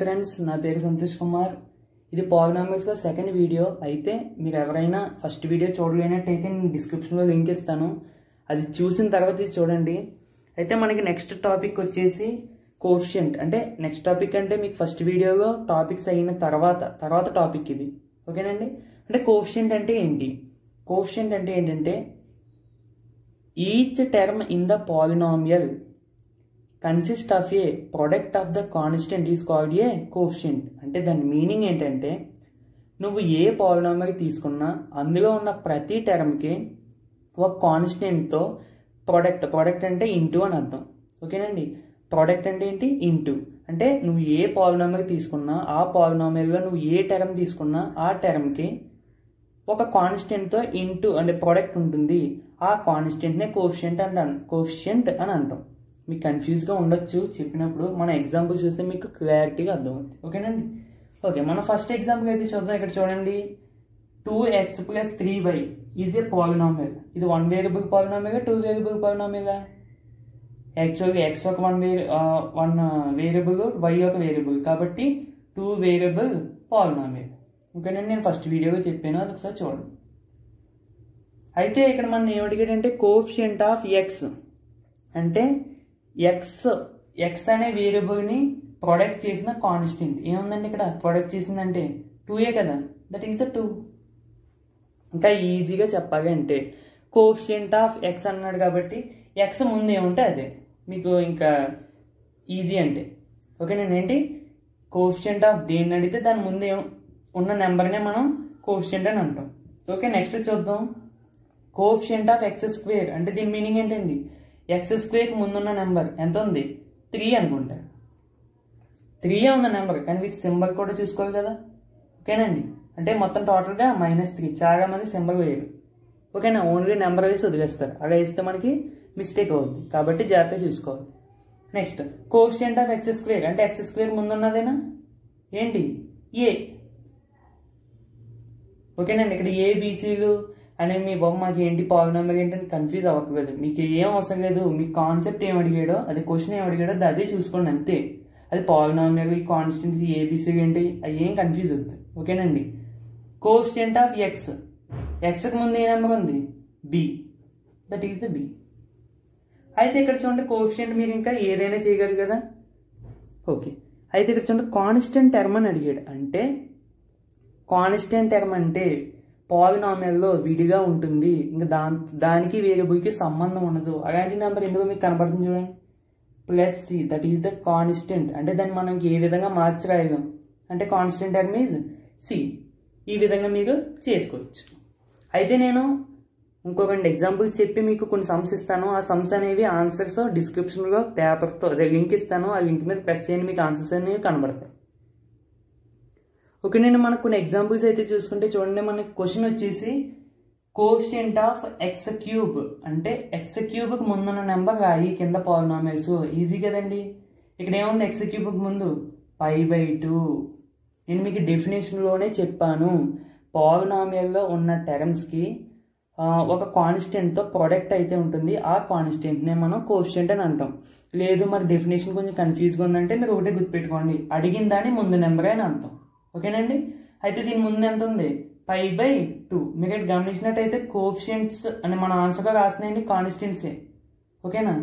Friends నా పేరు సంతోష్ కుమార్. ఇది పాలినామిక్స్లో సెకండ్ వీడియో అయితే మీరు ఎవరైనా ఫస్ట్ వీడియో చూడలేనట్టయితే నేను డిస్క్రిప్షన్లో లింక్ ఇస్తాను. అది చూసిన తర్వాత ఇది చూడండి. అయితే మనకి నెక్స్ట్ టాపిక్ వచ్చేసి కోఫిషియంట్ అంటే నెక్స్ట్ టాపిక్ అంటే మీకు ఫస్ట్ వీడియోలో టాపిక్స్ అయిన తర్వాత తర్వాత టాపిక్ ఇది. ఓకేనండి? అంటే కోఫిషియంట్ అంటే ఏంటి? కోఫిషియంట్ అంటే ఏంటంటే each term in the polynomial consist of a product of the constant is called a coefficient అంటే దాని మీనింగ్ ఏంటంటే నువ్వు ఏ పాలినామియల్ తీసుకున్నా అందులో ఉన్న ప్రతి టర్మ్కి ఒక కాన్స్టెంట్తో ప్రొడక్ట్ ప్రొడక్ట్ అంటే ఇంటూ అని అర్థం. ఓకేనండి ప్రోడక్ట్ అంటే ఏంటి? ఇంటూ అంటే నువ్వు ఏ పాలినామియల్ తీసుకున్నా ఆ పాలినామియల్లో నువ్వు ఏ టర్మ్ తీసుకున్నా ఆ టర్మ్కి ఒక కాన్స్టెంట్తో ఇంటూ అంటే ప్రోడక్ట్ ఉంటుంది. ఆ కాన్స్టెంట్నే కోఫిషియంట్ అంటాను కోఫిషియంట్ అని అంటాం. మీకు కన్ఫ్యూజ్గా ఉండొచ్చు చెప్పినప్పుడు మన ఎగ్జాంపుల్ చూస్తే మీకు క్లారిటీగా అర్థమవుతుంది. ఓకేనండి? ఓకే మన ఫస్ట్ ఎగ్జాంపుల్ అయితే చూద్దాం. ఇక్కడ చూడండి. Two x plus three y is a polynomial ఇది one variable polynomial two variable polynomial యాక్చువల్గా ఎక్స్ ఒక వన్ వే వన్ వేరియబుల్ వై ఒక వేరియబుల్ కాబట్టి టూ వేరియబుల్ పాలినామియల్ ఓకేనండి? నేను ఫస్ట్ వీడియోగా చెప్పాను. అది ఒకసారి చూడండి. అయితే ఇక్కడ మనం ఏమడిగాడంటే కోఫిషియంట్ ఆఫ్ ఎక్స్ అంటే ఎక్స్ ఎక్స్ అనే వేరియబుల్ని ప్రొడక్ట్ చేసిన కాన్స్టెంట్ ఏముందండి ఇక్కడ? ప్రొడక్ట్ చేసిందంటే టూ కదా? దట్ ఈస్ ద టూ ఇంకా ఈజీగా చెప్పాలి అంటే కోఫిషియంట్ ఆఫ్ ఎక్స్ అన్నాడు కాబట్టి ఎక్స్ ముందు ఏముంటే అదే. మీకు ఇంకా ఈజీ అంటే. ఓకే నేను ఏంటి కోఫిషియంట్ ఆఫ్ దేన్ని అడిగితే దాని ముందు ఏం ఉన్న నెంబర్నే మనం కోఫిషియంట్ అని అంటాం. ఓకే నెక్స్ట్ చూద్దాం. కోఫిషియంట్ ఆఫ్ ఎక్స్ స్క్వేర్ అంటే దీని మీనింగ్ ఏంటండి? ఎక్స్ స్క్వేర్కి ముందున్న నెంబర్ ఎంత ఉంది? త్రీ అనుకుంటా. త్రీ ఉన్న నెంబర్ కానీ విత్ సింబల్ కూడా చూసుకోవాలి కదా. ఓకేనండి? అంటే మొత్తం టోటల్గా మైనస్ త్రీ చాలా మంది సింబల్ వేయరు. ఓకేనా? ఓన్లీ నెంబర్ వేసి వదిలేస్తారు. అలా వేస్తే మనకి మిస్టేక్ అవుద్ది. కాబట్టి జాగ్రత్తగా చూసుకోవాలి. Next coefficient of x square అంటే ఎక్స్ స్క్వేర్ ముందున్నదేనా? ఏంటి? ఏ ఓకేనండి? ఇక్కడ ఏ బీసీలు అనే మీ బాబు మాకు ఏంటి? పాలినామియల్ ఏంటి అని కన్ఫ్యూజ్ అవ్వకూడదు మీకు ఏం అవసరం లేదు. మీ కాన్సెప్ట్ ఏం అడిగాడో అది క్వశ్చన్ ఏం అడిగాడో అది అదే చూసుకోండి అంతే. అది పాలినామియల్ ఈ కాన్స్టెంట్ ఏబీసీ ఏంటి? అవి ఏం కన్ఫ్యూజ్ అవుతుంది ఓకేనండి? కోస్టెంట్ ఆఫ్ ఎక్స్ ఎక్స్కి ముందు ఏ నెంబర్ ఉంది? B that is the b అయితే ఇక్కడ చూడండి కోఫిషియంట్ మీరు ఇంకా ఏదైనా చేయగలరు కదా? ఓకే. అయితే ఇక్కడ చూడండి కాన్స్టెంట్ టర్మ్ అని అడిగాడు. అంటే కాన్స్టెంట్ టర్మ్ అంటే పాలినామియల్లో విడిగా ఉంటుంది. ఇంకా దా దానికి వేరియబుల్కి సంబంధం ఉండదు. అలాంటి నెంబర్ ఎందుకు మీకు కనబడుతుంది చూడండి. Plus c that is the constant అంటే దాన్ని మనకి ఏ విధంగా మార్చరాయగం అంటే కాన్స్టెంట్ అని మీద సి ఈ విధంగా మీరు చేసుకోవచ్చు. అయితే నేను ఇంకొక రెండు ఎగ్జాంపుల్స్ చెప్పి మీకు కొన్ని సమ్స్ ఇస్తాను. ఆ సమ్స్ అనేవి ఆన్సర్స్ డిస్క్రిప్షన్లో పేపర్తో అదే లింక్ ఇస్తాను. ఆ లింక్ మీద ప్రెస్ చేయండి మీకు ఆన్సర్స్ అనేవి కనబడతాయి. ఓకే నేను మనకు కొన్ని ఎగ్జాంపుల్స్ అయితే చూసుకుంటే చూడండి మనకి క్వశ్చన్ వచ్చేసి కోషియంట్ ఆఫ్ ఎక్స్ క్యూబ్ అంటే ఎక్స్ క్యూబ్కి ముందున్న నెంబర్ రాయి కింద పాలినామిల్స్ ఈజీ కదండి. ఇక్కడ ఏముంది ఎక్స్ క్యూబ్కి ముందు? పై బై టూ నేను మీకు డెఫినేషన్లోనే చెప్పాను. పాలినామియల్లో ఉన్న టెరమ్స్కి ఒక కాన్స్టెంట్తో ప్రొడక్ట్ అయితే ఉంటుంది. ఆ కాన్స్టెంట్నే మనం కోషియంట్ అని అంటాం. లేదు మరి డెఫినేషన్ కొంచెం కన్ఫ్యూజ్గా ఉందంటే మీరు ఒకటే గుర్తుపెట్టుకోండి. అడిగిన దాన్ని ముందు నెంబర్ అని అంటాం. ఓకేనండి? అయితే దీని ముందు ఎంత ఉంది పై బై టూ. మీకు ఇక్కడ గమనించినట్టయితే కోఫిషియంట్స్ అని మన ఆన్సర్గా రాసినాయండి కాన్స్టెంట్సే ఓకేనా?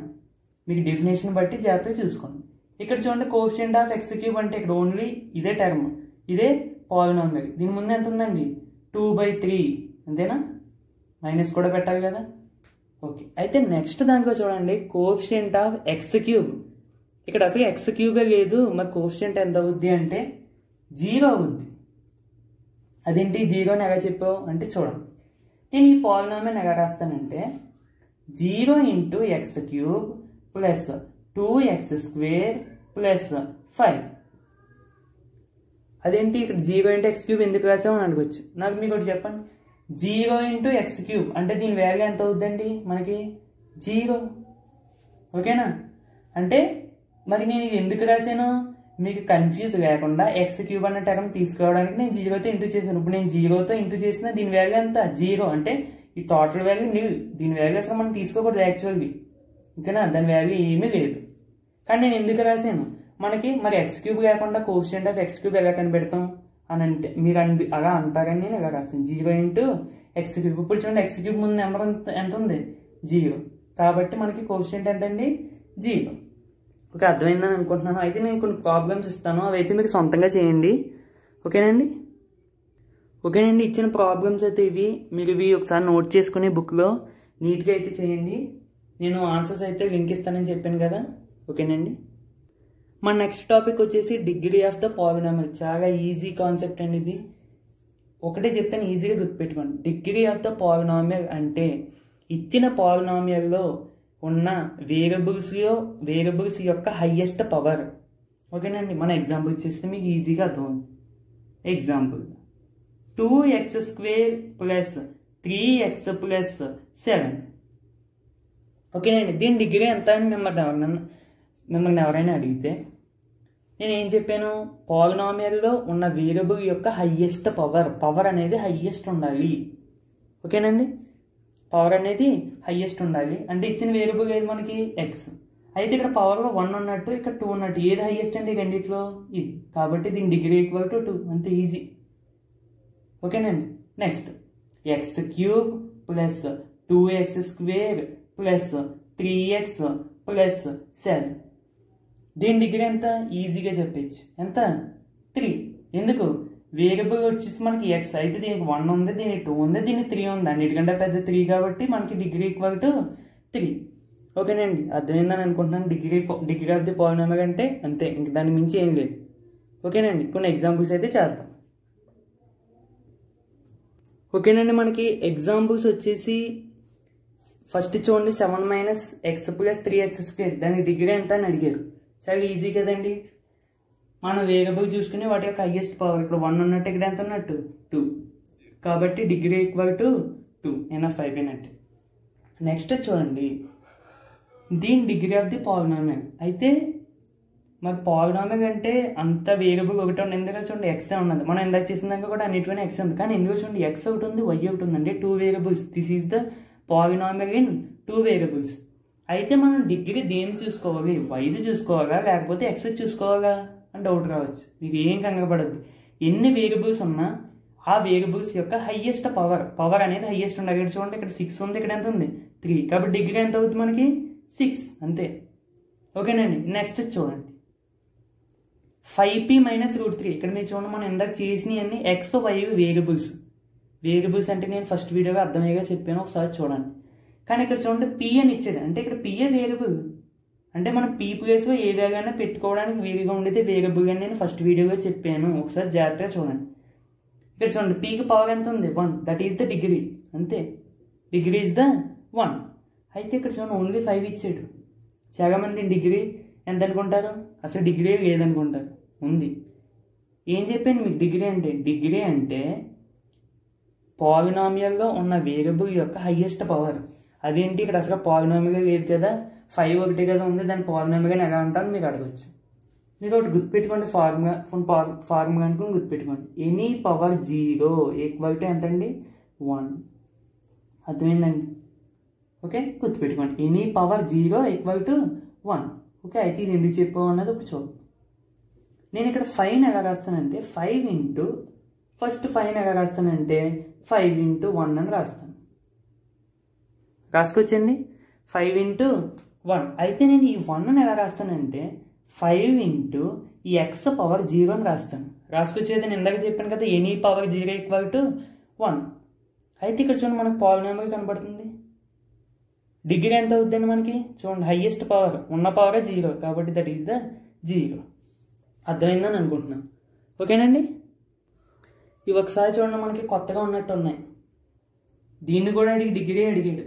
మీకు డెఫినేషన్ బట్టి జాగ్రత్తగా చూసుకోండి. ఇక్కడ చూడండి కోఫిషియంట్ ఆఫ్ ఎక్స్ క్యూబ్ అంటే ఇక్కడ ఓన్లీ ఇదే టర్మ్ ఇదే పాలినామియల్ దీని ముందు ఎంత ఉందండి టూ బై త్రీ అంతేనా? మైనస్ కూడా పెట్టాలి కదా? ఓకే. అయితే నెక్స్ట్ దానికో చూడండి కోఫిషియంట్ ఆఫ్ ఎక్స్ క్యూబ్ ఇక్కడ అసలు ఎక్స్ క్యూబే లేదు మరి కోఫిషియంట్ ఎంత అవుద్ది అంటే జీరో అవుద్ది. అదేంటి జీరోని ఎలా చెప్పావు? అంటే చూడండి. నేను ఈ పాలినామియన్ ఎలా రాస్తానంటే zero into x cube plus two x square plus five. అదేంటి ఇక్కడ జీరో ఇంటూ ఎక్స్ క్యూబ్ ఎందుకు రాసామని అడగచ్చు. నాకు మీకు ఒకటి చెప్పండి. జీరో ఇంటూ ఎక్స్ క్యూబ్ అంటే దీని వాల్యూ ఎంత అవుద్దండి మనకి? జీరో. ఓకేనా? అంటే మరి నేను ఇది ఎందుకు రాశాను మీకు కన్ఫ్యూజ్ లేకుండా ఎక్స్ క్యూబ్ అన్న టర్మ్ తీసుకోవడానికి నేను జీరోతో ఇంటూ చేశాను. ఇప్పుడు నేను జీరోతో ఇంటూ చేసిన దీని వాల్యూ ఎంత? జీరో అంటే ఈ టోటల్ వాల్యూ నీవు దీని వాల్యూ అసలు మనం తీసుకోకూడదు యాక్చువల్లీ ఓకేనా? దాని వాల్యూ ఏమీ లేదు. కానీ నేను ఎందుకు రాశాను? మనకి మరి ఎక్స్ క్యూబ్ లేకుండా కోఫిషియంట్ ఆఫ్ ఎక్స్ క్యూబ్ ఎలా కనిపెడతాం? అని అంటే మీరు అంది అలా అంటారని నేను ఇలా రాశాను. జీరో ఇంటూ ఎక్స్ క్యూబ్ ఇప్పుడు చూడండి ఎక్స్ క్యూబ్ ముందు నెంబర్ ఎంత- ఎంత ఉంది? జీరో కాబట్టి మనకి కోఫిషియంట్ ఎంత అండి జీరో ఓకే అర్థమైందని అనుకుంటున్నాను. అయితే నేను కొన్ని ప్రాబ్లమ్స్ ఇస్తాను. అవి అయితే మీరు సొంతంగా చేయండి. ఓకేనండి? ఓకేనండి ఇచ్చిన ప్రాబ్లమ్స్ అయితే ఇవి. మీరు ఇవి ఒకసారి నోట్ చేసుకుని బుక్లో నీట్గా అయితే చేయండి. నేను ఆన్సర్స్ అయితే లింక్ ఇస్తానని చెప్పాను కదా. ఓకేనండి? మన నెక్స్ట్ టాపిక్ వచ్చేసి డిగ్రీ ఆఫ్ ద పాలినామల్ చాలా ఈజీ కాన్సెప్ట్ అండి ఇది. ఒకటే చెప్తాను ఈజీగా గుర్తుపెట్టుకోండి. డిగ్రీ ఆఫ్ ద పాలినామియల్ అంటే ఇచ్చిన పాలినామియల్లో ఉన్న వేరియబుల్స్లో వేరియబుల్స్ యొక్క హయ్యెస్ట్ పవర్ ఓకేనండి మన ఎగ్జాంపుల్ చేస్తే మీకు ఈజీగా అర్థం example two x square plus three x plus seven ఓకేనండి దీని డిగ్రీ ఎంత అని మిమ్మల్ని ఎవరినన్నా మిమ్మల్ని ఎవరైనా అడిగితే? నేను ఏం చెప్పాను? పాలినామియల్లో ఉన్న వేరియబుల్ యొక్క హయ్యెస్ట్ పవర్ పవర్ అనేది హయ్యెస్ట్ ఉండాలి. ఓకేనండి పవర్ అనేది హయ్యెస్ట్ ఉండాలి. అంటే ఇచ్చిన వేరియబుల్ ఏది మనకి? ఎక్స్ అయితే ఇక్కడ పవర్లో వన్ ఉన్నట్టు ఇక్కడ టూ ఉన్నట్టు ఏది హయ్యెస్ట్ అండి రెండిట్లో? ఇది. కాబట్టి దీని డిగ్రీ ఈక్వల్ టు టూ అంత ఈజీ ఓకేనండి next x cube plus two x square plus three x plus seven దీని డిగ్రీ ఎంత? ఈజీగా చెప్పచ్చు. ఎంత? త్రీ ఎందుకు? వేరియబుల్ వచ్చేసి మనకి ఎక్స్ అయితే దీనికి వన్ ఉంది దీనికి టూ ఉంది దీనికి త్రీ ఉంది. అన్నిటికంటే పెద్ద త్రీ కాబట్టి మనకి డిగ్రీ ఈక్వల్ టు త్రీ ఓకేనండి అర్థమైందని అనుకుంటున్నాను. Degree degree of the polynomial అంటే అంతే. ఇంక దాన్ని మించి ఏం లేదు. ఓకేనండి కొన్ని ఎగ్జాంపుల్స్ అయితే చేద్దాం. ఓకేనండి మనకి ఎగ్జాంపుల్స్ వచ్చేసి ఫస్ట్ చూడండి. Seven minus x plus three x square దాని డిగ్రీ ఎంత అని అడిగారు. చాలా ఈజీ కదండి. మనం వేరియబుల్ చూసుకుని వాటి యొక్క హైయెస్ట్ పవర్ ఇక్కడ వన్ ఉన్నట్టు ఇక్కడ ఎంత ఉన్నట్టు? టూ కాబట్టి degree equal to two enough అయిపోయినట్టు. నెక్స్ట్ చూడండి. దీని డిగ్రీ ఆఫ్ ది పాలినామియల్ అయితే మరి పాలినామియల్ అంటే అంత వేరియబుల్ ఒకటి ఉంది ఎందుకంటే చూడండి? ఎక్స్ ఉన్నది. మనం ఇందాక చేసినాక కూడా అన్నిటికనే ఎక్స్ ఉంది. కానీ ఎందుకు చూడండి? ఎక్స్ ఒకటి ఉంది వై ఒకటి ఉంది అంటే two variables this is the polynomial in two variables అయితే మనం డిగ్రీ దేని చూసుకోవాలి? వైది చూసుకోవాలా? లేకపోతే ఎక్స్ చూసుకోవాలా? అని డౌట్ రావచ్చు. మీకు ఏం కంగపడద్దు ఎన్ని వేరియబుల్స్ ఉన్నా ఆ వేరియబుల్స్ యొక్క హయ్యెస్ట్ పవర్ పవర్ అనేది హయ్యెస్ట్ ఉండాలి. ఇక్కడ చూడండి ఇక్కడ సిక్స్ ఉంది ఇక్కడ ఎంత ఉంది? త్రీ కాబట్టి డిగ్రీ ఎంత అవుతుంది మనకి? సిక్స్ అంతే. ఓకేనండి నెక్స్ట్ చూడండి. Five p minus root three ఇక్కడ మీరు చూడండి మనం ఇందాక చేసినవి అన్ని ఎక్స్ వై వేరియబుల్స్ వేరియబుల్స్ అంటే నేను ఫస్ట్ వీడియోగా అర్థమయ్యేగా చెప్పాను ఒకసారి చూడండి. కానీ ఇక్కడ చూడండి పి అని ఇచ్చేది. అంటే ఇక్కడ పిఏ వేరియబుల్ అంటే మనం పీ ప్లేస్లో ఏ వేగైనా పెట్టుకోవడానికి వీలుగా ఉండేది వేరియబుల్ అని నేను ఫస్ట్ వీడియోగా చెప్పాను. ఒకసారి జాగ్రత్తగా చూడండి. ఇక్కడ చూడండి పీకి పవర్ ఎంత ఉంది? One. That is the degree. అంతే. Degree is the one. అయితే ఇక్కడ చూడండి ఓన్లీ ఫైవ్ ఇచ్చాడు. చాలామంది డిగ్రీ ఎంత అనుకుంటారు? అసలు డిగ్రీ లేదనుకుంటారు. ఉంది. ఏం చెప్పాను మీకు? డిగ్రీ అంటే డిగ్రీ అంటే పాలినామియల్లో ఉన్న వేరియబుల్ యొక్క హయ్యెస్ట్ పవర్. అదేంటి? ఇక్కడ అసలు పాలినామియల్ లేదు కదా. ఫైవ్ ఒకటి కదా ఉంది. దాని పాలినామియల్ ఎలా ఉంటాను మీకు అడగచ్చు. మీరు ఒకటి గుర్తుపెట్టుకోండి. ఫార్ములా ఫార్ములా అనుకుని గుర్తుపెట్టుకోండి. Any power zero equal to ఎంత అండి వన్. అర్థమైందండి? ఓకే? గుర్తుపెట్టుకోండి. Any power zero equal to one. Okay? అయితే ఇది ఎందుకు చెప్పావు అన్నది ఒక చూద్దాం. నేను ఇక్కడ ఫైవ్ ఎలా రాస్తానంటే ఫైవ్ ఇంటూ ఫస్ట్ ఫైవ్ ఎలా రాస్తానంటే ఫైవ్ ఇంటూ వన్ అని రాస్తాను. రాసుకొచ్చండి. ఫైవ్ ఇంటూ వన్ అయితే నేను ఈ వన్ ఎలా రాస్తానంటే ఫైవ్ ఇంటూ ఈ ఎక్స్ పవర్ జీరో అని రాస్తాను. రాసుకొచ్చేది నేను ఇందాక చెప్పాను కదా any power zero equal to one అయితే ఇక్కడ చూడండి మనకు పాలినామిల్ కనబడుతుంది. డిగ్రీ ఎంత అవుతుందండి మనకి? చూడండి హయ్యెస్ట్ పవర్ ఉన్న పవరే జీరో కాబట్టి దట్ ఈస్ ద జీరో అర్థమైందని అనుకుంటున్నాను. ఓకేనండి? ఇవి ఒకసారి చూడండి మనకి కొత్తగా ఉన్నట్టు ఉన్నాయి దీన్ని కూడా అడిగి డిగ్రీ అడిగాడు.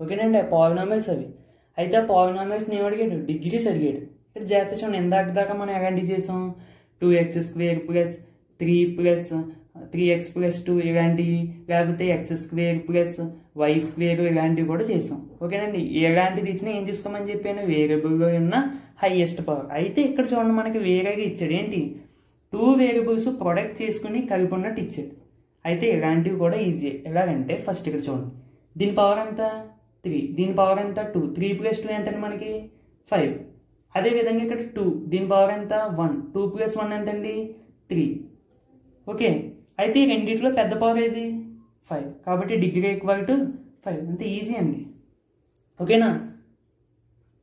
ఓకేనండి పాలినామిల్స్ అవి. అయితే ఆ పాలినామిల్స్ని ఏం అడిగాడు? డిగ్రీస్ అడిగాడు. ఇక్కడ జాతీయం ఇందాక దాకా మనం ఎలాంటి చేసాం? Two x square plus three plus three x plus two ఇలాంటివి లేకపోతే x square plus y square ఇలాంటివి కూడా చేసాం. ఓకేనండి ఎలాంటిది ఇచ్చినా ఏం చేసుకోమని చెప్పాను? వేరియబుల్లో ఉన్న హైయెస్ట్ పవర్. అయితే ఇక్కడ చూడండి మనకి వేరేగా ఇచ్చాడు. ఏంటి? టూ వేరియబుల్స్ ప్రొడక్ట్ చేసుకుని కలిపి ఉన్నట్టు ఇచ్చాడు. అయితే ఇలాంటివి కూడా ఈజీ ఎలాగంటే ఫస్ట్ ఇక్కడ చూడండి. దీని పవర్ ఎంత? త్రీ. దీని పవర్ ఎంత? టూ త్రీ ప్లస్ టూ ఎంత మనకి? ఫైవ్ అదేవిధంగా ఇక్కడ టూ దీని పవర్ ఎంత? వన్ టూ ప్లస్ వన్ ఎంతండి? Three okay. అయితే ఈ రెండిట్లో పెద్ద పవర్ ఏది? ఫైవ్ కాబట్టి డిగ్రీ ఈక్వల్ టు ఫైవ్ అంత ఈజీ అండి. ఓకేనా?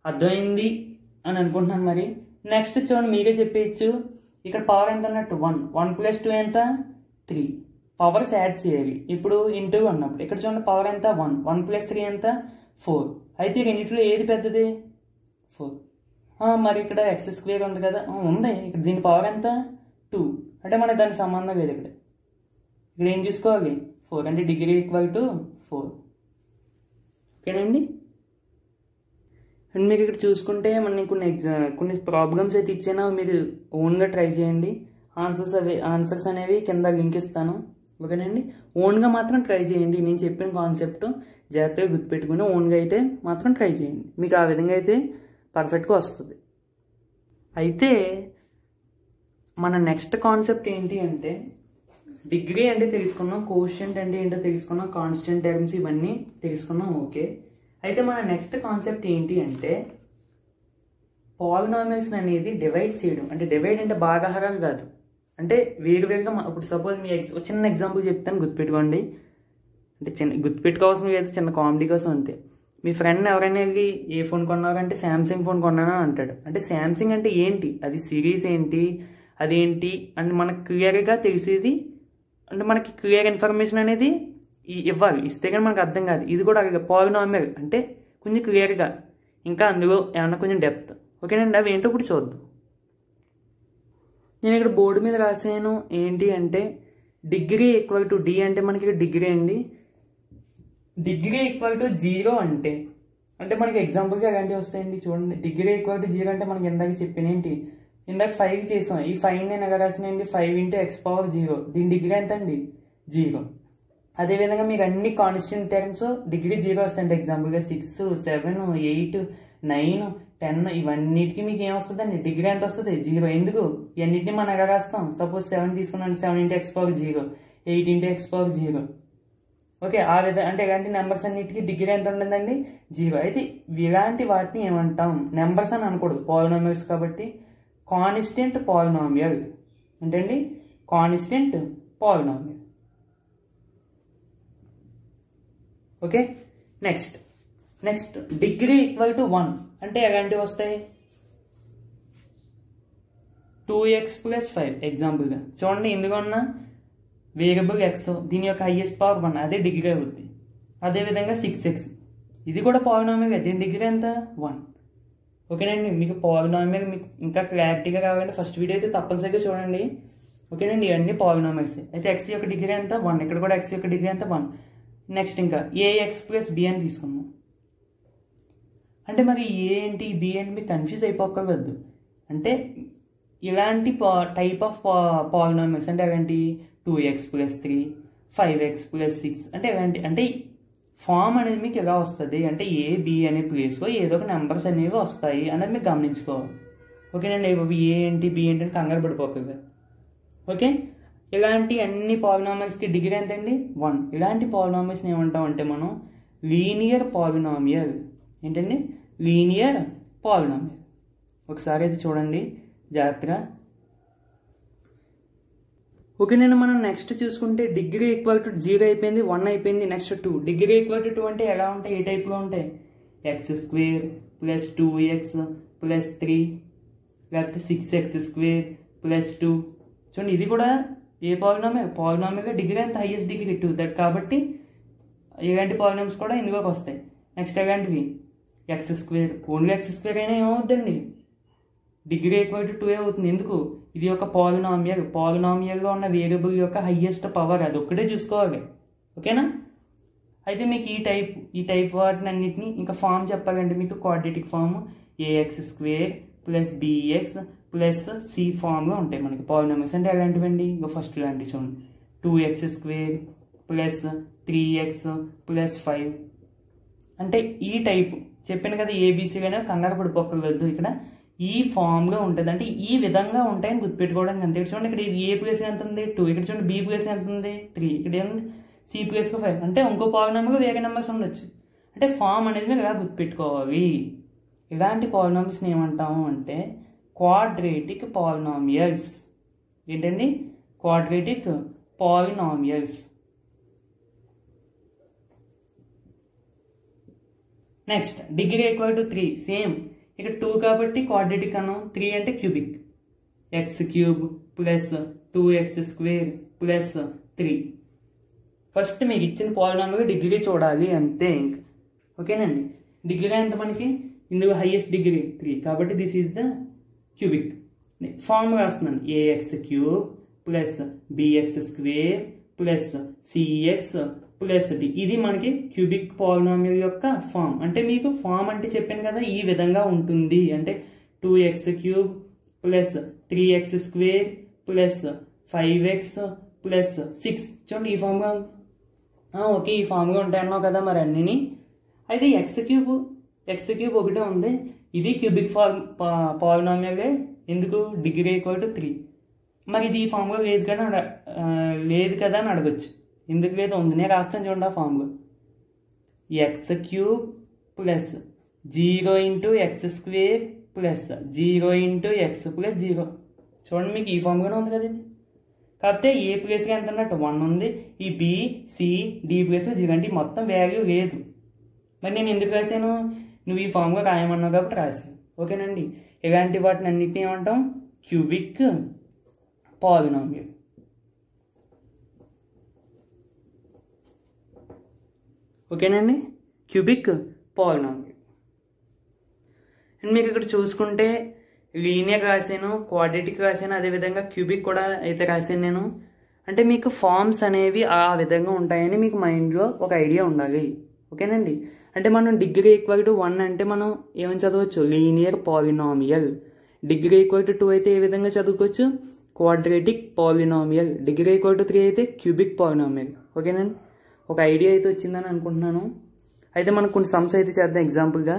అర్థమైంది అని అనుకుంటున్నాను మరి. నెక్స్ట్ చూడండి మీరే చెప్పేయచ్చు. ఇక్కడ పవర్ ఎంత అన్నట్టు వన్ వన్ ప్లస్ టూ ఎంత? త్రీ పవర్స్ యాడ్ చేయాలి. ఇప్పుడు ఇంటూ అన్నప్పుడు ఇక్కడ చూడండి పవర్ ఎంత? వన్ వన్ ప్లస్ త్రీ ఎంత? ఫోర్ అయితే రెండింటిలో ఏది పెద్దది? ఫోర్ మరి ఇక్కడ ఎక్స్ స్క్వేర్ ఉంది కదా. ఉంది. ఇక్కడ దీని పవర్ ఎంత? టూ అంటే మనకి దానికి సంబంధం లేదు ఇక్కడ. ఇక్కడ ఏం చూసుకోవాలి? ఫోర్ అంటే డిగ్రీ ఈక్వల్ టు ఫోర్ ఓకేనండి అండ్ మీరు ఇక్కడ చూసుకుంటే మన కొన్ని ఎగ్జా కొన్ని ప్రాబ్లమ్స్ అయితే ఇచ్చానో మీరు ఓన్గా ట్రై చేయండి. ఆన్సర్స్ అవి ఆన్సర్స్ అనేవి కింద లింక్ ఇస్తాను. ఓకేనండి? ఓన్గా మాత్రం ట్రై చేయండి. నేను చెప్పిన కాన్సెప్ట్ జాగ్రత్తగా గుర్తుపెట్టుకుని ఓన్గా అయితే మాత్రం ట్రై చేయండి. మీకు ఆ విధంగా అయితే పర్ఫెక్ట్గా వస్తుంది. అయితే మన నెక్స్ట్ కాన్సెప్ట్ ఏంటి అంటే డిగ్రీ అంటే తెలుసుకున్నాం కోషంట్ అంటే ఏంటో తెలుసుకున్నాం కాన్స్టెంట్ టర్మ్స్ ఇవన్నీ తెలుసుకున్నాం ఓకే. అయితే మన నెక్స్ట్ కాన్సెప్ట్ ఏంటి అంటే పాలినామిల్స్ అనేది డివైడ్ చేయడం. అంటే డివైడ్ అంటే భాగాహారాలు కాదు. అంటే వేరు వేరుగా ఇప్పుడు సపోజ్ మీ ఎగ్జ్ చిన్న ఎగ్జాంపుల్ చెప్తాను గుర్తుపెట్టుకోండి. అంటే చిన్న గుర్తుపెట్టుకోవాల్సిన అయితే చిన్న కామెడీ కోసం అంతే. మీ ఫ్రెండ్ ఎవరైనా వెళ్ళి ఏ ఫోన్ కొన్నారంటే శాంసంగ్ ఫోన్ కొన్నాను అంటాడు. అంటే శాంసంగ్ అంటే ఏంటి? అది సిరీస్ ఏంటి? అదేంటి? అంటే మనకు క్లియర్గా తెలిసేది అంటే మనకి క్లియర్ ఇన్ఫర్మేషన్ అనేది ఇవ్వాలి. ఇస్తే కానీ మనకు అర్థం కాదు. ఇది కూడా పాలినామియల్. అంటే కొంచెం క్లియర్గా. ఇంకా అందులో ఏమన్నా కొంచెం డెప్త్ ఓకేనండి? అవి ఏంటో ఇప్పుడు చూద్దాం. నేను ఇక్కడ బోర్డు మీద రాసాను ఏంటి అంటే డిగ్రీ ఈక్వల్ టు డి అంటే మనకి ఇక్కడ డిగ్రీ అండి. డిగ్రీ ఈక్వల్ టు జీరో అంటే అంటే మనకి ఎగ్జాంపుల్గా ఎలాంటివి వస్తాయండి చూడండి. డిగ్రీ ఈక్వల్ టు జీరో అంటే మనకి ఇందాక చెప్పిన ఏంటి? ఇందాక ఫైవ్ చేసాం. ఈ ఫైవ్ నేను ఎలా రాసినండి five into x power zero. దీని డిగ్రీ ఎంత అండి జీరో. అదేవిధంగా మీకు అన్ని కాన్స్టెంట్ టర్మ్స్ డిగ్రీ జీరో వస్తాయండి. ఎగ్జాంపుల్గా six seven eight nine ten ఇవన్నిటికి మీకు ఏమొస్తుందండి డిగ్రీ ఎంత వస్తుంది జీరో. ఎందుకు? ఇవన్నిటిని మనం ఎలా రాస్తాం? సపోజ్ సెవెన్ తీసుకున్నాను seven into x power zero. Eight into x power zero. Okay ఆ విధంగా అంటే ఇలాంటి నెంబర్స్ అన్నిటికీ డిగ్రీ ఎంత ఉంటుందండి? జీరో. అయితే ఇలాంటి వాటిని ఏమంటాం? నెంబర్స్ అని అనకూడదు. పాలినామియల్స్ కాబట్టి. Constant polynomial. ఏంటండి? Constant polynomial. Okay next. Next degree equal to one అంటే ఎలాంటివి వస్తాయి? టూ ఎక్స్ ప్లస్ ఫైవ్ ఎగ్జాంపుల్గా చూడండి ఎందుకు ఉన్న వేరియబుల్ ఎక్స్ దీని యొక్క హైయెస్ట్ పవర్ వన్ అదే డిగ్రీ అవుద్ది అదేవిధంగా సిక్స్ ఎక్స్ ఇది కూడా పాలినామియల్ దీని డిగ్రీ ఎంత? వన్ ఓకేనండి మీకు పాలినామియల్ మీకు ఇంకా క్లారిటీగా కావాలంటే ఫస్ట్ వీడియో అయితే తప్పనిసరిగా చూడండి. ఓకేనండి ఇవన్నీ పాలినామియల్స్ అయితే ఎక్స్ యొక్క డిగ్రీ ఎంత? వన్ ఇక్కడ కూడా ఎక్స్ యొక్క డిగ్రీ ఎంత? వన్ నెక్స్ట్ ఇంకా ఏ ఎక్స్ ప్లస్ బి అని తీసుకున్నాం అంటే మరి ఏంటి బి అండ్ మీకు కన్ఫ్యూజ్ అయిపోకూడదు అంటే ఇలాంటి పా టైప్ ఆఫ్ పాలినామిక్స్ అంటే ఎలాంటి? Two x plus three five x plus six అంటే ఎలాంటి? అంటే ఫామ్ అనేది మీకు ఎలా వస్తుంది? అంటే ఏ బి అనే ప్లేస్లో ఏదో ఒక నెంబర్స్ అనేవి వస్తాయి అనేది మీకు గమనించుకోవాలి. ఓకేనండి బాబు ఏ ఏంటి బి ఏంటి అని కంగారు పడిపోకూడదు ఓకే ఇలాంటి అన్ని పాలినామియల్స్కి డిగ్రీ ఎంతండి? వన్ ఇలాంటి పాలినామియల్స్ని ఏమంటాం అంటే మనం? లీనియర్ పాలినామియల్ ఏంటండి? లీనియర్ పాలినామియల్ ఒకసారి అయితే చూడండి. జాగ్రత్తగా. ఓకే నేను మనం నెక్స్ట్ చూసుకుంటే డిగ్రీ ఈక్వల్ టు జీరో అయిపోయింది వన్ అయిపోయింది next two degree equal to two అంటే ఎలా ఉంటాయి? ఏ టైప్లో ఉంటాయి? X square plus two x plus three లేకపోతే six x square plus two చూడండి ఇది కూడా ఏ పాలినామే పాలినామిగా డిగ్రీ అంత హైయెస్ట్ డిగ్రీ టూ దట్ కాబట్టి ఇలాంటి పాలినామ్స్ కూడా ఇందులోకి వస్తాయి. నెక్స్ట్ ఎలాంటివి? X square only x square అయినా ఏమవుద్దండి? డిగ్రీ ఈక్వల్ టు టూ అవుతుంది. ఎందుకు? ఇది ఒక పాలినామియల్. పాలినామియల్గా ఉన్న వేరియబుల్ యొక్క హయ్యెస్ట్ పవర్ అది ఒక్కటే చూసుకోవాలి. ఓకేనా? అయితే మీకు ఈ టైప్ ఈ టైప్ వాటిని అన్నింటినీ ఇంకా ఫామ్ చెప్పాలంటే మీకు quadratic form a x square plus b x plus c ఫామ్గా ఉంటాయి మనకి. పాలినామిల్స్ అంటే ఎలాంటివండి? ఇంకా ఫస్ట్ లాంటివి చూడండి. Two x square plus three x plus five అంటే ఈ టైప్ చెప్పాను కదా ఏబీసీ కానీ కంగారు పడిపోకూడదు ఇక్కడ. ఈ ఫామ్లో ఉంటుంది. అంటే ఈ విధంగా ఉంటాయని గుర్తుపెట్టుకోవడానికి అంతే. ఇక్కడ చూడండి ఇక్కడ ఇది ఏ ప్లేస్ ఎంత ఉంది? టూ ఇక్కడ చూడండి బీ ప్లేస్ ఎంత ఉంది? త్రీ ఇక్కడ ఏముంది? సి ప్లేస్ ఫైవ్ అంటే ఇంకో పాలినామిగా వేరే నెంబర్స్ ఉండొచ్చు. అంటే ఫామ్ అనేది మీరు ఇలా గుర్తుపెట్టుకోవాలి? ఇలాంటి పాలినామియల్స్ని ఏమంటాము అంటే క్వాడ్రేటిక్ పాలినామియల్స్ ఏంటండి? Quadratic polynomials next degree equal to three same ఇక్కడ టూ కాబట్టి క్వాడ్రేటిక్ అన్నాం త్రీ అంటే cubic x cube plus two x square plus three first మీకు ఇచ్చిన పాలినామిల్ డిగ్రీ చూడాలి అంతే ఇంక. ఓకేనండి డిగ్రీ ఎంత మనకి? ఇందులో హైయెస్ట్ డిగ్రీ త్రీ కాబట్టి this is the cubic form రాస్తున్నాను. A x cube plus b x square plus c x plus d ఇది మనకి క్యూబిక్ పాలినామియల్ యొక్క ఫామ్ అంటే మీకు ఫామ్ అంటే చెప్పాను కదా ఈ విధంగా ఉంటుంది. అంటే two x cube plus three x square plus five x plus six చూడండి ఈ ఫామ్గా ఓకే ఈ ఫామ్గా ఉంటాయన్నావు కదా మరి అన్నిని. అయితే ఎక్స్ క్యూబ్ ఎక్స్ క్యూబ్ ఒకటే ఉంది. ఇది క్యూబిక్ ఫార్మ్ పాలినామియలే ఎందుకు? డిగ్రీ ఈక్వల్ టు త్రీ మరి ఇది ఈ ఫామ్గా లేదు కదా లేదు కదా అని అడగచ్చు. ఎందుకు లేదు ఉంది. నేను రాస్తాను చూడండి ఆ ఫామ్లో x cube plus zero into x square plus zero into x plus zero చూడండి మీకు ఈ ఫామ్గానే ఉంది కదా ఇది. కాకపోతే ఏ ప్లేస్కి ఎంత అన్నట్టు వన్ ఉంది. ఈ b c d place zero అంటే మొత్తం వాల్యూ లేదు. మరి నేను ఎందుకు రాశాను? నువ్వు ఈ ఫామ్గా రాయమన్నావు కాబట్టి రాశాను. ఓకేనండి. ఇలాంటి వాటిని అన్నిటిని ఏమంటాం? క్యూబిక్ పాలినామియల్ ఓకేనండి? క్యూబిక్ పాలినామియల్ అండ్ మీకు ఇక్కడ చూసుకుంటే లీనియర్ రాశాను క్వాడ్రేటిక్ రాశాను అదేవిధంగా క్యూబిక్ కూడా అయితే రాశాను నేను. అంటే మీకు ఫార్మ్స్ అనేవి ఆ విధంగా ఉంటాయని మీకు మైండ్లో ఒక ఐడియా ఉండాలి. ఓకేనండి? అంటే మనం డిగ్రీ ఈక్వల్ టు వన్ అంటే మనం ఏమని చదవచ్చు? Linear polynomial. Degree equal to two అయితే ఏ విధంగా చదువుకోవచ్చు? Quadratic polynomial. Degree equal to three అయితే క్యూబిక్ పాలినామియల్. ఓకేనండి? ఒక ఐడియా అయితే వచ్చిందని అనుకుంటున్నాను. అయితే మనం కొన్ని సమ్స్ అయితే చేద్దాం ఎగ్జాంపుల్గా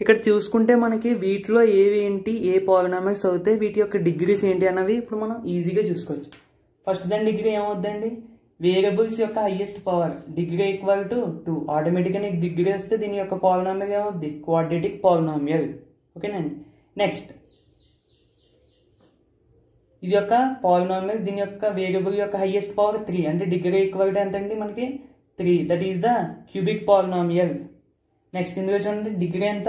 ఇక్కడ చూసుకుంటే మనకి వీటిలో ఏవి ఏంటి ఏ పాలినామిక్స్ అవుతాయి వీటి యొక్క డిగ్రీస్ ఏంటి అన్నవి ఇప్పుడు మనం ఈజీగా చూసుకోవచ్చు. ఫస్ట్ దాని డిగ్రీ ఏమవుద్దండి? వేరియబుల్స్ యొక్క highest power degree equal to two ఆటోమేటిక్గా నీకు డిగ్రీ వస్తే దీని యొక్క పాలినామియల్ ఏమవుద్ది? క్వాడ్రేటిక్ పాలినామియల్ ఓకేనండి నెక్స్ట్ ఇది యొక్క పాలినామియల్ దీని యొక్క వేరియబుల్ యొక్క హైయెస్ట్ పవర్ త్రీ అంటే డిగ్రీ ఈక్వల్ టు ఎంత అండి మనకి? Three that is the cubic polynomial next ఇందులో చూడండి డిగ్రీ ఎంత?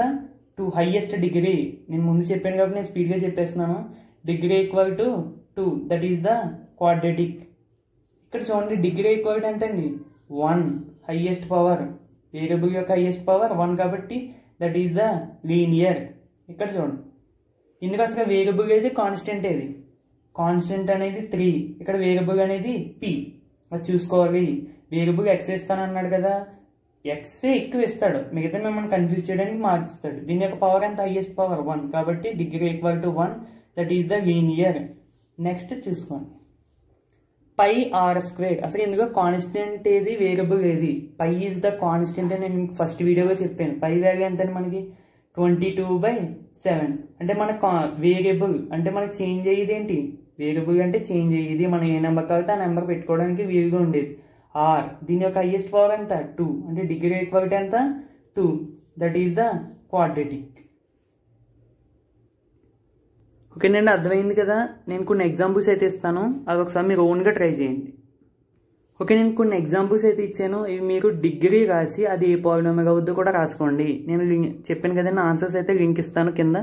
టూ హైయెస్ట్ డిగ్రీ నేను ముందు చెప్పాను కాబట్టి నేను స్పీడ్గా చెప్పేస్తున్నాను. Degree equal to two that is the quadratic ఇక్కడ చూడండి డిగ్రీ ఈక్వల్ టు ఎంత అండి వన్ హైయెస్ట్ పవర్ వేరియబుల్ యొక్క హైయెస్ట్ పవర్ వన్ కాబట్టి దట్ ఈస్ ద లీనియర్ ఇక్కడ చూడండి. ఇందుకు అసలు వేరియబుల్ ఏది? కాన్స్టెంట్ ఏది? కాన్స్టెంట్ అనేది త్రీ. ఇక్కడ వేరియబుల్ అనేది పి అది చూసుకోవాలి. వేరియబుల్ ఎక్స్ ఇస్తాను అన్నాడు కదా. ఎక్సే ఎక్కువ ఇస్తాడు మిగతా మిమ్మల్ని కన్ఫ్యూజ్ చేయడానికి మార్క్స్ ఇస్తాడు దీని యొక్క పవర్ ఎంత? హైయెస్ట్ పవర్ వన్ కాబట్టి degree equal to one that is the linear next చూసుకోండి. పై ఆర్ స్క్వేర్ అసలు ఎందుకు కాన్స్టెంట్ ఏది వేరియబుల్ ఏది? పై ఈజ్ ద కాన్స్టెంట్ అని నేను ఫస్ట్ వీడియోలో చెప్పాను. పై వాల్యూ ఎంత మనకి? ట్వంటీ టూ బై సెవెన్ అంటే మన వేరియబుల్ అంటే మనకి చేంజ్ అయ్యేది ఏంటి? వేరియబుల్ అంటే చేంజ్ ఇది మనం ఏ నెంబర్ కావాలితే ఆ నెంబర్ పెట్టుకోవడానికి వీలుగా ఉండేది. ఆర్ దీని యొక్క హైయెస్ట్ పవర్ ఎంత? టూ అంటే డిగ్రీ ఈక్వల్ ఎంత? Two that is the quadratic ఓకేనండి అర్థమైంది కదా? నేను కొన్ని ఎగ్జాంపుల్స్ అయితే ఇస్తాను. అది ఒకసారి మీరు ఓన్గా ట్రై చేయండి. ఓకే నేను కొన్ని ఎగ్జాంపుల్స్ అయితే ఇచ్చాను. ఇవి మీరు డిగ్రీ రాసి అది ఏ పాలినామిక్ అవుద్దో కూడా రాసుకోండి. నేను లింక్ చెప్పాను కదండి ఆన్సర్స్ అయితే లింక్ ఇస్తాను కింద.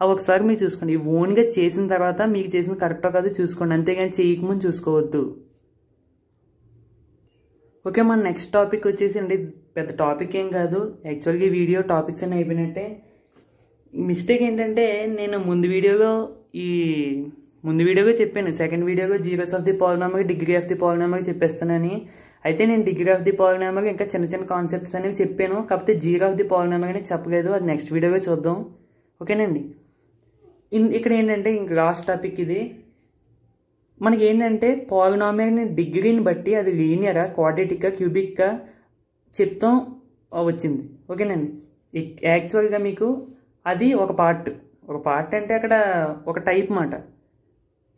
అవి ఒకసారి మీరు చూసుకోండి. ఓన్గా చేసిన తర్వాత మీకు చేసిన కరెక్టో కాదు చూసుకోండి. అంతేగాని చేయకముందు చూసుకోవద్దు. ఓకే మన నెక్స్ట్ టాపిక్ వచ్చేసి అండి పెద్ద టాపిక్ ఏం కాదు. యాక్చువల్గా ఈ వీడియో టాపిక్స్ అని అయిపోయినట్టే. మిస్టేక్ ఏంటంటే నేను ముందు వీడియోలో ఈ ముందు వీడియోగా చెప్పాను. Second వీడియోగా zeros of the polynomial degree of the polynomial చెప్పేస్తానని. అయితే నేను డిగ్రీ ఆఫ్ ది పాలినామిక్ ఇంకా చిన్న చిన్న కాన్సెప్ట్స్ అనేవి చెప్పాను. కాకపోతే జీరో ఆఫ్ ది పాలినామిక్ అని చెప్పలేదు. అది నెక్స్ట్ వీడియోగా చూద్దాం. ఓకేనండి? ఇక్కడ ఏంటంటే ఇంక లాస్ట్ టాపిక్ ఇది. మనకి ఏంటంటే పాలినామియల్ని డిగ్రీని బట్టి అది లీనియరా క్వాడ్రేటిక్గా క్యూబిక్గా చెప్తాం వచ్చింది. ఓకేనండి యాక్చువల్గా మీకు అది ఒక పార్ట్ ఒక పార్ట్ అంటే అక్కడ ఒక టైప్ మాట.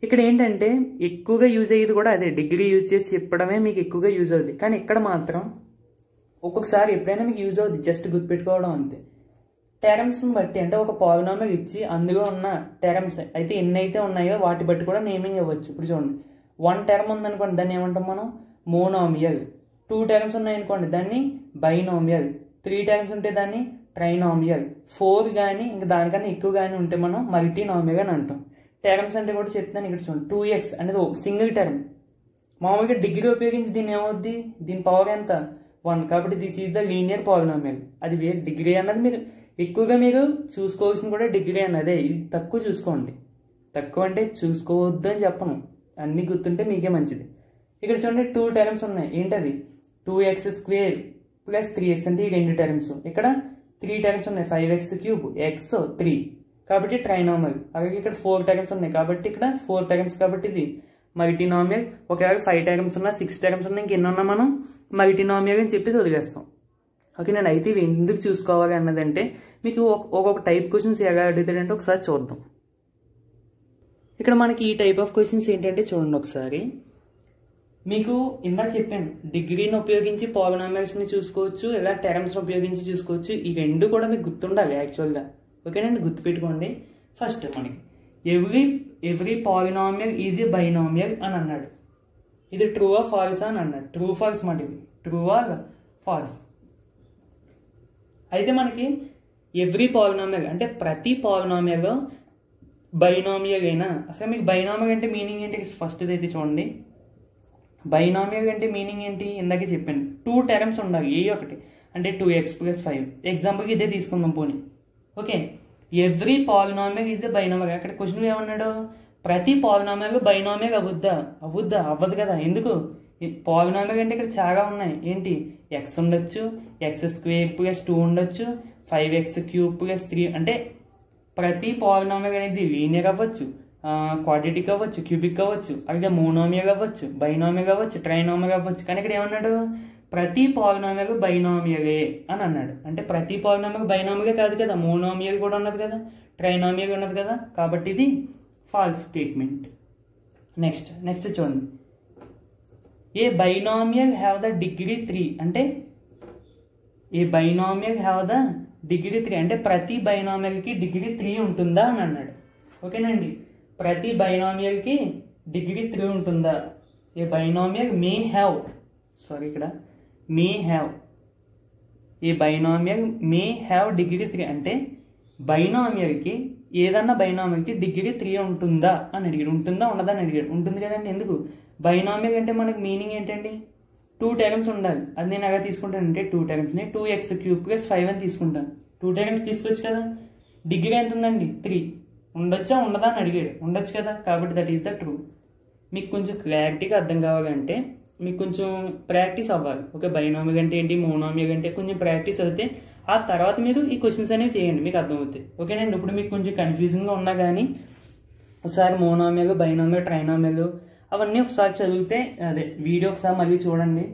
ఇక్కడ ఏంటంటే ఎక్కువగా యూజ్ అయ్యేది కూడా అదే డిగ్రీ యూజ్ చేసి చెప్పడమే మీకు ఎక్కువగా యూజ్ అవుతుంది కానీ ఇక్కడ మాత్రం ఒక్కొక్కసారి ఎప్పుడైనా మీకు యూజ్ అవుతుంది జస్ట్ గుర్తుపెట్టుకోవడం అంతే. టెరమ్స్ని బట్టి అంటే ఒక పాలినామిల్ ఇచ్చి అందులో ఉన్న టెరమ్స్ అయితే ఎన్ని అయితే ఉన్నాయో వాటి బట్టి కూడా నేమింగ్ ఇవ్వచ్చు. ఇప్పుడు చూడండి. వన్ టెర్మ్ ఉందనుకోండి దాన్ని ఏమంటాం మనం? మోనామియల్ టూ టెర్మ్స్ ఉన్నాయనుకోండి దాన్ని బైనామియల్ త్రీ టైమ్స్ ఉంటే దాన్ని ట్రైనామియల్ ఫోర్ కానీ ఇంకా దానికన్నా ఎక్కువ కానీ ఉంటే మనం మల్టీనామియల్ అని అంటాం. టెరమ్స్ అంటే కూడా చెప్తాను ఇక్కడ చూడండి. టూ ఎక్స్ అనేది ఒక సింగిల్ టర్మ్ మామూలుగా డిగ్రీ ఉపయోగించి దీన్ని ఏమవుద్ది? దీని పవర్ ఎంత? వన్ కాబట్టి this is the linear polynomial అది వేరే. డిగ్రీ అన్నది మీరు ఎక్కువగా మీరు చూసుకోవాల్సింది కూడా డిగ్రీ అన్నదే ఇది తక్కువ చూసుకోండి. తక్కువ అంటే చూసుకోవద్దు అని చెప్పను. అన్నీ గుర్తుంటే మీకే మంచిది. ఇక్కడ చూడండి టూ టర్మ్స్ ఉన్నాయి. ఏంటది? Two x square plus three x అంటే ఈ రెండు టర్మ్స్ ఇక్కడ త్రీ టర్మ్స్ ఉన్నాయి. Five x cube x three కాబట్టి ట్రైనామల్ అలాగే ఇక్కడ ఫోర్ టర్మ్స్ ఉన్నాయి. కాబట్టి ఇక్కడ ఫోర్ టర్మ్స్ కాబట్టి ఇది మల్టీనామియల్ ఒకవేళ ఫైవ్ టర్మ్స్ ఉన్నా సిక్స్ టర్మ్స్ ఉన్నా ఇంకెన్ని ఉన్నా మనం మల్టీనామియల్ అని చెప్పి వదిలేస్తాం ఓకే నేను అయితే ఇవి ఎందుకు చూసుకోవాలి అన్నదంటే మీకు ఒక్కొక్క టైప్ క్వశ్చన్స్ ఎలా అడుగుతాడంటే ఒకసారి చూద్దాం. ఇక్కడ మనకి ఈ టైప్ ఆఫ్ క్వశ్చన్స్ ఏంటంటే చూడండి ఒకసారి. మీకు ఇందాక చెప్పాను డిగ్రీని ఉపయోగించి పాలినామియల్స్ని చూసుకోవచ్చు ఇలా టెరమ్స్ని ఉపయోగించి చూసుకోవచ్చు ఈ రెండు కూడా మీకు గుర్తుండాలి యాక్చువల్గా ఓకేనండి గుర్తుపెట్టుకోండి. ఫస్ట్ మనకి every every polynomial is a binomial అని అన్నాడు. ఇది ట్రూ ఆ ఫాల్స్ అని అన్నాడు. ట్రూ ఫాల్స్ మాట ఇది ట్రూ ఆర్ ఫాల్స్ అయితే మనకి ఎవ్రీ పాలినామియల్ అంటే ప్రతి పాలినామియల్ బైనామియల్ అయినా అసలు మీకు బైనామియల్ అంటే మీనింగ్ ఏంటి? ఫస్ట్ అయితే చూడండి. బైనామియల్ అంటే మీనింగ్ ఏంటి? ఇందాకే చెప్పాను. టూ టర్మ్స్ ఉండాలి ఏ ఒకటి. అంటే టూ ఎక్స్ ప్లస్ ఫైవ్ ఎగ్జాంపుల్కి ఇదే తీసుకుందాం పోనీ. ఓకే ఎవ్రీ పాలినామియల్ ఇది ద బైనామియల్ అక్కడ క్వశ్చన్ ఏమన్నాడు? ప్రతి పాలినామియల్ బైనామియల్ అవుద్దా? అవుద్దా? అవ్వదు కదా. ఎందుకు? పాలినామియల్ అంటే ఇక్కడ చాలా ఉన్నాయి. ఏంటి? ఎక్స్ ఉండొచ్చు ఎక్స్ స్క్వేర్ ప్లస్ టూ ఉండొచ్చు five x cube plus three అంటే ప్రతి పాలినామియల్ అనేది లీనియర్ అవ్వచ్చు క్వాడ్రటిక్ అవ్వచ్చు క్యూబిక్ అవ్వచ్చు అలాగే మోనామియల్ అవ్వచ్చు బైనామియల్ అవ్వచ్చు ట్రైనామియల్ అవ్వచ్చు. కానీ ఇక్కడ ఏమన్నాడు? ప్రతి పాలినామియల్ బైనామియలే అని అన్నాడు. అంటే ప్రతి పాలినామియల్ బైనామియలే కాదు కదా మోనామియల్ కూడా ఉన్నది కదా ట్రైనామియల్ ఉన్నది కదా. కాబట్టి ఇది ఫాల్స్ స్టేట్మెంట్ నెక్స్ట్ నెక్స్ట్ చూడండి. A binomial have the degree three అంటే a binomial have the degree three అంటే ప్రతి బైనామియల్కి డిగ్రీ త్రీ ఉంటుందా అని అన్నాడు. ఓకేనండి ప్రతి బైనామియల్కి డిగ్రీ త్రీ ఉంటుందా? A binomial may have sorry ఇక్కడ. మే హ్యావ్ ఈ binomial may have degree three అంటే బైనామియల్కి ఏదన్నా బైనామియల్కి డిగ్రీ త్రీ ఉంటుందా అని అడిగాడు. ఉంటుందా ఉండదా అని అడిగాడు. ఉంటుంది కదండి. ఎందుకు? బైనామియల్ అంటే మనకి మీనింగ్ ఏంటండి? టూ టైమ్స్ ఉండాలి. అది నేను ఎలా తీసుకుంటానంటే two టైమ్స్ని two x cube plus five అని తీసుకుంటాను. టూ టైమ్స్ తీసుకోవచ్చు కదా? డిగ్రీ ఎంత ఉందండి? త్రీ ఉండొచ్చా? ఉండదా? అని అడిగాడు. ఉండొచ్చు కదా? కాబట్టి దట్ ఈస్ ద ట్రూ మీకు కొంచెం క్లారిటీగా అర్థం కావాలంటే మీకు కొంచెం ప్రాక్టీస్ అవ్వాలి. ఓకే బైనామిక్ అంటే ఏంటి? మోనామిక్ అంటే కొంచెం ప్రాక్టీస్ అయితే ఆ తర్వాత మీరు ఈ క్వశ్చన్స్ అనేవి చేయండి. మీకు అర్థమవుతాయి. ఓకేనండి ఇప్పుడు మీకు కొంచెం కన్ఫ్యూజింగ్గా ఉన్నా కానీ ఒకసారి మోనామిక్ బైనామిక్ ట్రైనామిక్ అవన్నీ ఒకసారి చదివితే అదే వీడియో ఒకసారి మళ్ళీ చూడండి.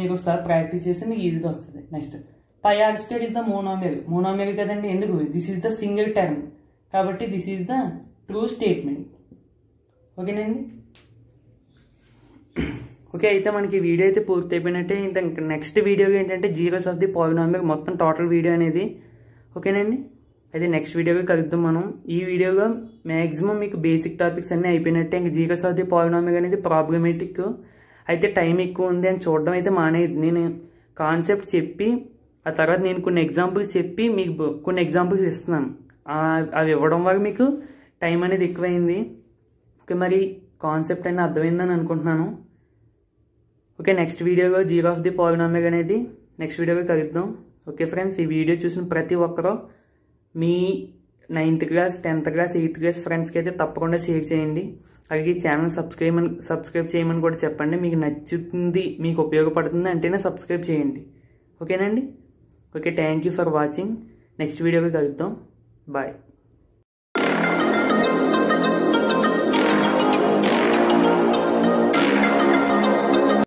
మీకు ఒకసారి ప్రాక్టీస్ చేస్తే మీకు ఈజీగా వస్తుంది. Next pi r is the monomial monomial కదండి ఎందుకు? This is the single term కాబట్టి this is the true statement ఓకేనండి ఓకే అయితే మనకి వీడియో అయితే పూర్తి అయిపోయినట్టే. ఇంకా నెక్స్ట్ వీడియో ఏంటంటే జీరోస్ ఆఫ్ ది పాలినామిక్ మొత్తం టోటల్ వీడియో అనేది. ఓకేనండి అయితే నెక్స్ట్ వీడియోగా కలుద్దాం మనం. ఈ వీడియోగా మ్యాక్సిమం మీకు బేసిక్ టాపిక్స్ అన్నీ అయిపోయినట్టే. ఇంకా జీరోస్ ది పాలినామిక్ అనేది ప్రాబ్లమేటిక్ అయితే టైం ఎక్కువ ఉంది అని చూడడం అయితే మానేది నేను కాన్సెప్ట్ చెప్పి ఆ తర్వాత నేను కొన్ని ఎగ్జాంపుల్స్ చెప్పి మీకు కొన్ని ఎగ్జాంపుల్స్ ఇస్తున్నాను. అవి ఇవ్వడం వల్ల మీకు టైం అనేది ఎక్కువైంది. ఓకే మరి కాన్సెప్ట్ అనేది అర్థమైందని అనుకుంటున్నాను. ఓకే నెక్స్ట్ వీడియోలో జీరో ఆఫ్ ది పాలినామిక్ అనేది నెక్స్ట్ వీడియోలో కలుద్దాం. ఓకే ఫ్రెండ్స్ ఈ వీడియో చూసిన ప్రతి ఒక్కరూ మీ ninth class tenth class eighth class ఫ్రెండ్స్కి అయితే తప్పకుండా షేర్ చేయండి. అలాగే ఛానల్ సబ్స్క్రైబ్ సబ్స్క్రైబ్ చేయమని కూడా చెప్పండి. మీకు నచ్చుతుంది మీకు ఉపయోగపడుతుంది అంటేనే సబ్స్క్రైబ్ చేయండి. ఓకేనండి? Okay thank you for watching next వీడియోకి కలుద్దాం. బాయ్